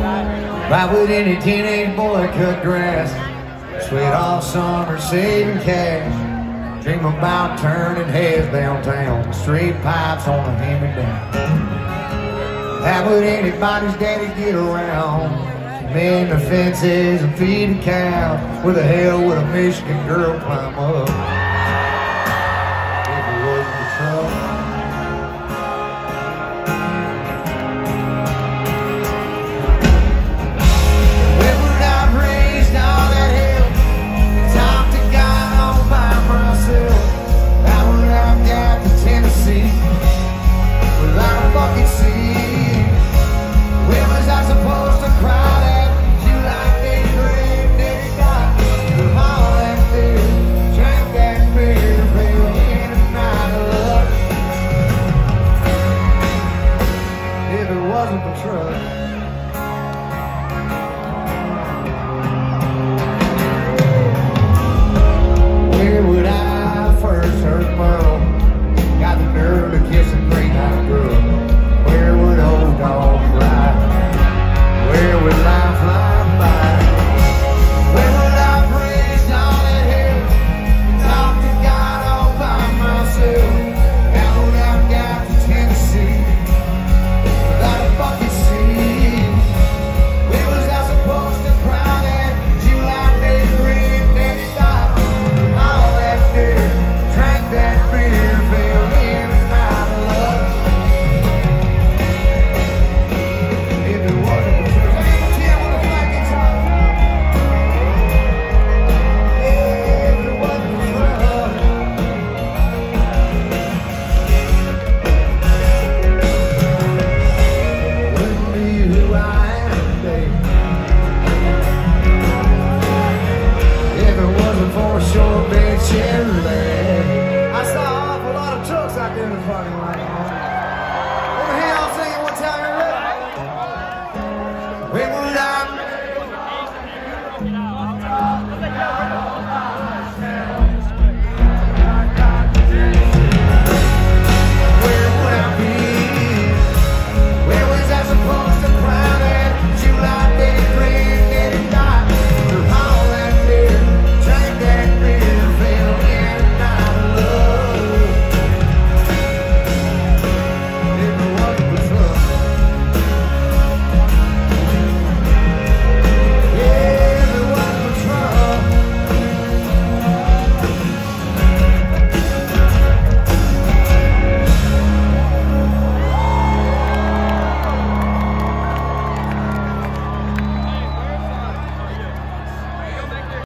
Why would any teenage boy cut grass? Sweat all summer saving cash. Dream about turning heads downtown. Straight pipes on a hand me down. How would anybody's daddy get around? Mend the fences and feed the cows. Where the hell would a Michigan girl climb up? Super the truck. identifying light on.